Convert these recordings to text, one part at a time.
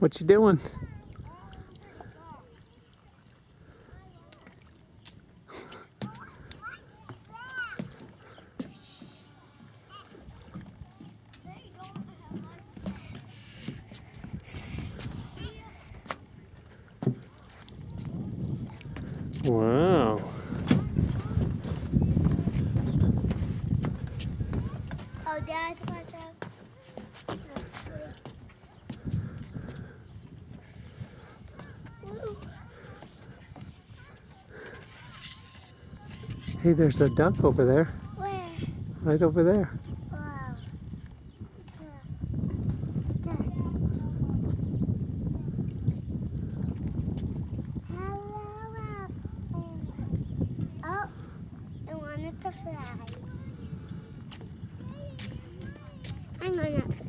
What you doing? Wow. Oh, Dad, Hey, there's a duck over there. Where? Right over there. Wow. Oh, I wanted to fly. I'm gonna.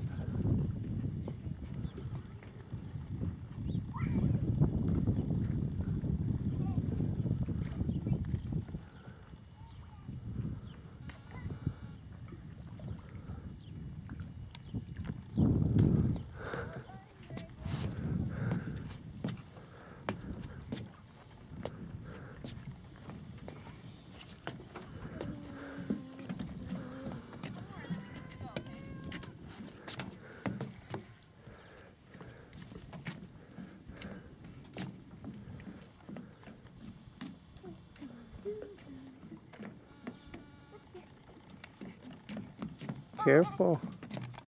Careful.